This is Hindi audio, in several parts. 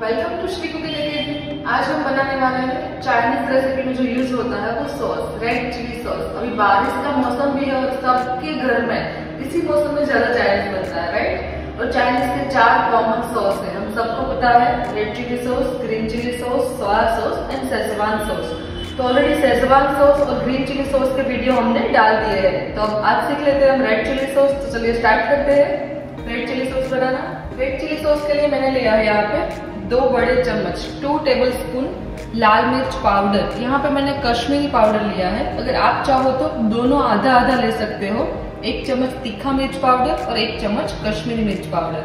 खुशबी कुकिंग अकेडमी आज हम बनाने वाले हैं चाइनीज़ रेसिपी में जो यूज़ होता है वो सॉस रेड चिली सॉस अभी बारिश का मौसम भी है और सबके घर में इसी मौसम में ज़्यादा चाइनीज़ बनता है राइट और चाइनीज़ के चार कॉमन सॉस है। हम सबको पता है red chilli sauce green chilli sauce soya sauce and schezwan sauce तो ऑलरेडी सेजवान सॉस और ग्रीन चिली सॉस के वीडियो हमने डाल दिए हैं। तो अब आज सीख लेते हैं हम रेड चिली सॉस तो चलिए स्टार्ट करते हैं। रेड चिली सॉस बनाना। रेड चिली सॉस के लिए मैंने लिया है यहाँ पे दो बड़े चम्मच टू टेबल स्पून लाल मिर्च पाउडर यहाँ पे मैंने कश्मीरी पाउडर लिया है। अगर आप चाहो तो दोनों आधा आधा ले सकते हो। एक चम्मच तीखा मिर्च पाउडर और एक चम्मच कश्मीरी मिर्च पाउडर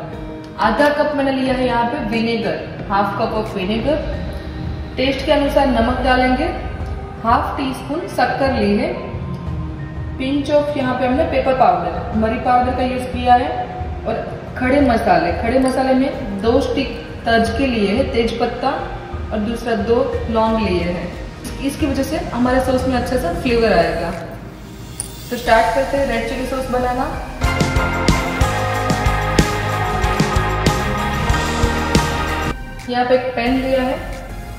आधा कप मैंने लिया है यहाँ पे vinegar half cup of vinegar taste के अनुसार नमक डालेंगे। हाफ़ टी स्पून शक्कर ली है। पिंच ऑफ़ यहाँ पे हमने पेपर पाउडर मरी पाउडर का यूज़ किया है। और खड़े मसाले खड़े मसाले में दो स्टिक तज के लिए है, तेज पत्ता और दूसरा दो लौंग लिए है। इसकी वजह से हमारे सॉस में अच्छा सा फ्लेवर आएगा। तो स्टार्ट करते हैं रेड चिली सॉस बनाना। यहाँ पे एक पैन लिया है,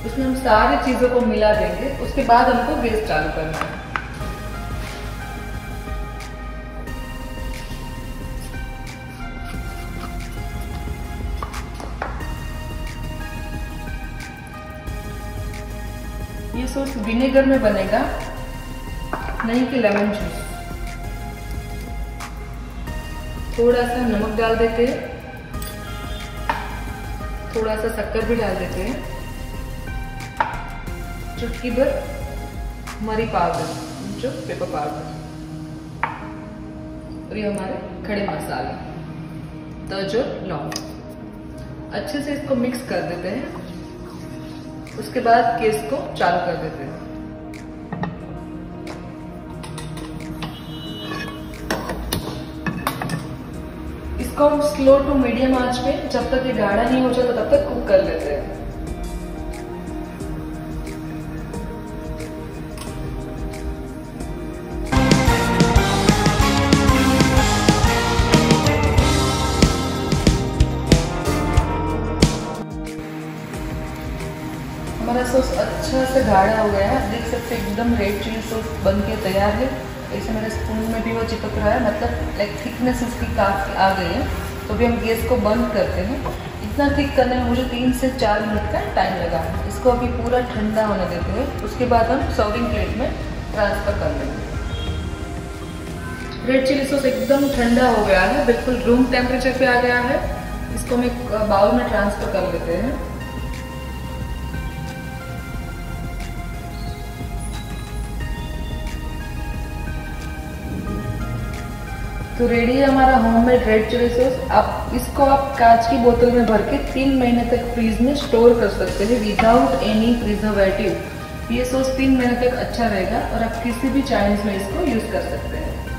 उसमें हम सारी चीज़ों को मिला देंगे, उसके बाद हमको गैस चालू करना है। ये सॉस विनेगर में बनेगा, नहीं कि लेमन जूस। थोड़ा सा नमक डाल देते हैं। थोड़ा सा शक्कर भी डाल देते हैं। चुटकी भर मरी पाउडर जो पेपर पाउडर और ये हमारे खड़े मसाले तज और लौंग। अच्छे से इसको मिक्स कर देते हैं। उसके बाद केस को चालू कर देते हैं। इसको हम स्लो टू मीडियम आँच पे, जब तक ये गाढ़ा नहीं हो जाता तब तक कुक कर लेते हैं। हमारा सॉस अच्छा से गाढ़ा हो गया है। आप देख सकते एकदम रेड चिली सॉस बन के तैयार है। ऐसे मेरे स्पून में भी वो चिपक रहा है मतलब लाइक थिकनेस उसकी काफ़ी आ गई है। तो अभी हम गैस को बंद करते हैं। इतना थिक करने में मुझे तीन से चार मिनट का टाइम लगा। इसको अभी पूरा ठंडा होने देते हैं। उसके बाद हम सर्विंग प्लेट में ट्रांसफ़र कर लेंगे। रेड चिली सॉस एकदम ठंडा हो गया है। बिल्कुल रूम टेम्परेचर पे आ गया है। इसको हम एक बाउल में ट्रांसफ़र कर लेते हैं। तो रेडी है हमारा होममेड रेड चिली सॉस आप, इसको आप कांच की बोतल में भर के तीन महीने तक फ्रीज में स्टोर कर सकते हैं विदाउट एनी प्रिजर्वेटिव ये सॉस तीन महीने तक अच्छा रहेगा और आप किसी भी चाइनीज़ में इसको यूज़ कर सकते हैं।